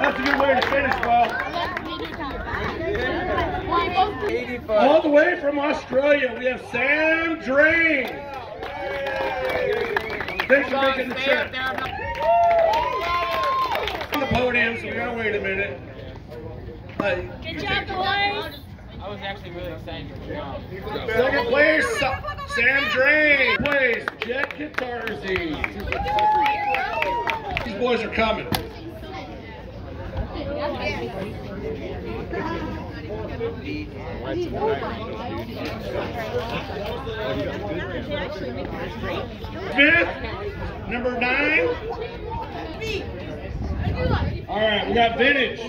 That's a good way to finish, Paul. All the way from Australia, we have Sam Drain. Thanks for making the trip. On the podium, so we gotta wait a minute. Good job, boys. I was actually really excited. Second place, Sa- Sam Drain. Place, Jet Guitarzy. These boys are coming. Fifth, number nine. All right, we got vintage.